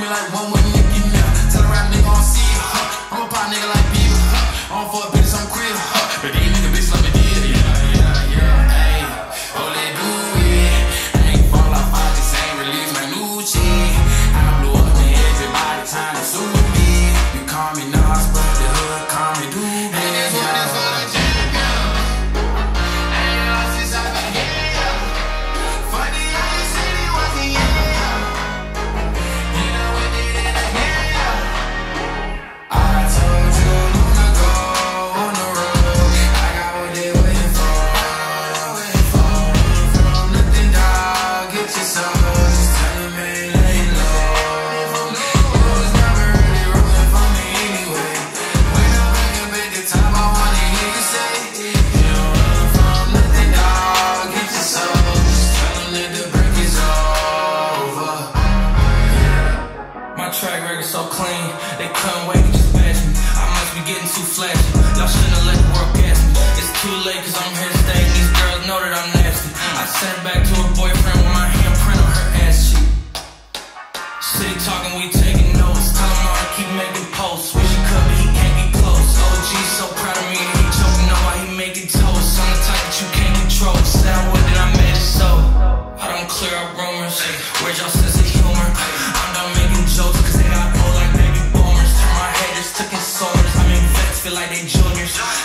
me like one with Nicki now. Tell a rap nigga I don't see you. Huh? I'm a pop nigga like Bieber. Huh? I'm for a bitch, I'm queer. Huh? But these nigga bitch like me did. Yeah, yeah, yeah. Hey, all they do it. Ain't fall off, I just ain't release my new chain. I blew up and everybody trying to sue me. You call me Nas, but clean. They couldn't wait to just bash me. I must be getting too flashy. Y'all should like they juniors.